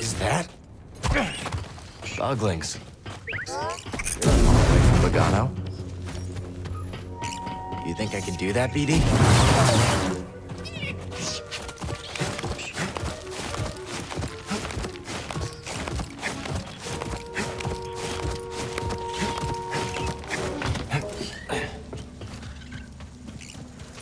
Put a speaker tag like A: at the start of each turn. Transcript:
A: Is that? Buglings. Bogano. You think I can do that, BD?